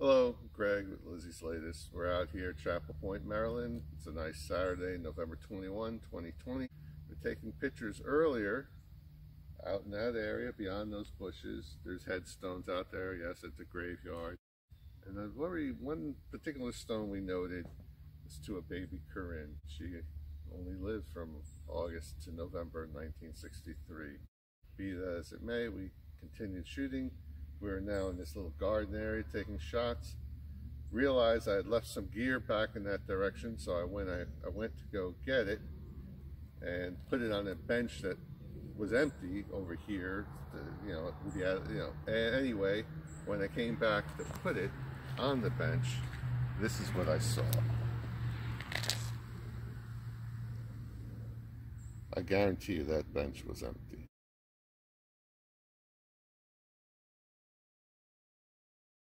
Hello, Greg with Lizzie's Latest. We're out here at Chapel Point, Maryland. It's a nice Saturday, November 21, 2020. We're taking pictures earlier out in that area beyond those bushes. There's headstones out there. Yes, it's a graveyard. And then very, one particular stone we noted is to a baby Corinne. She only lived from August to November 1963. Be that as it may, we continued shooting. We're now in this little garden area taking shots. Realized I had left some gear back in that direction, so I went I, I went to go get it and put it on a bench that was empty over here. To, you know, yeah, you know. And anyway, when I came back to put it on the bench, this is what I saw. I guarantee you that bench was empty.